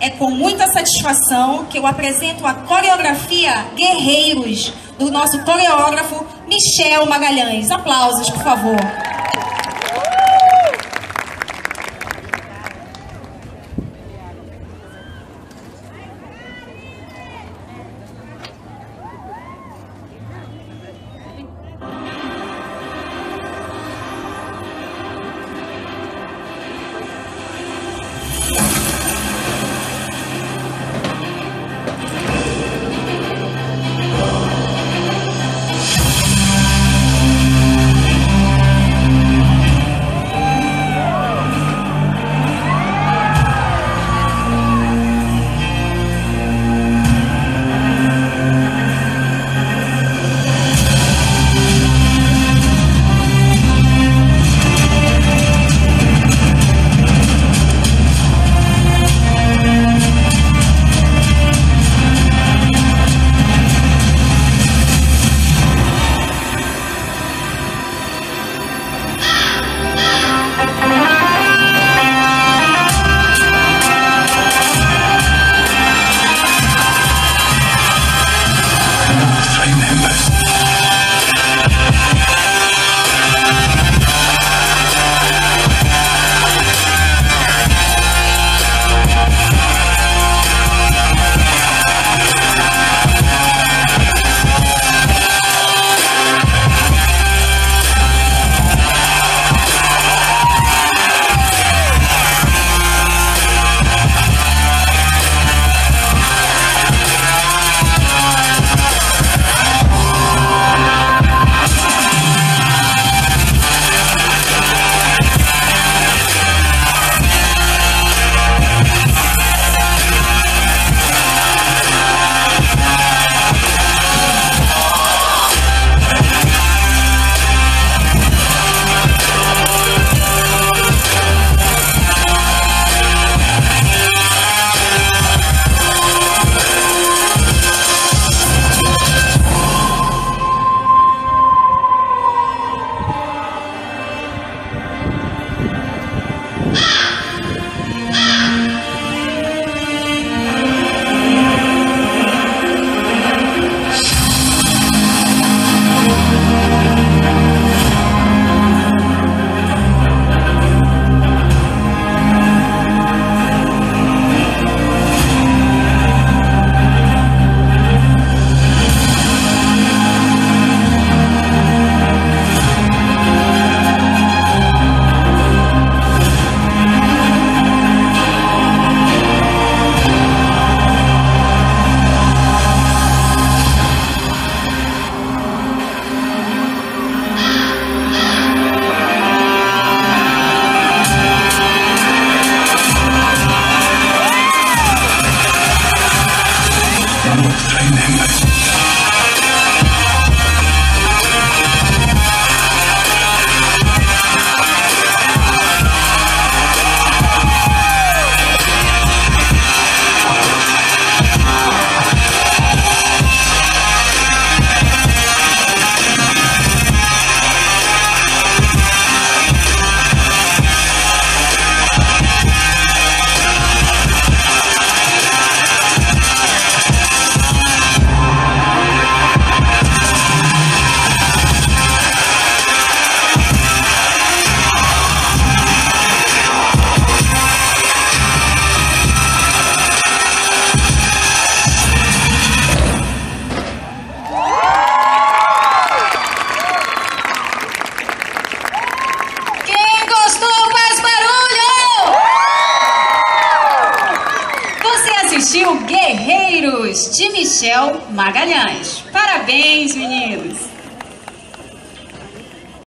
É com muita satisfação que eu apresento a coreografia Guerreiros, do nosso coreógrafo Michel Magalhães. Aplausos, por favor. Dynamic assistiu Guerreiros de Michel Magalhães. Parabéns, meninos!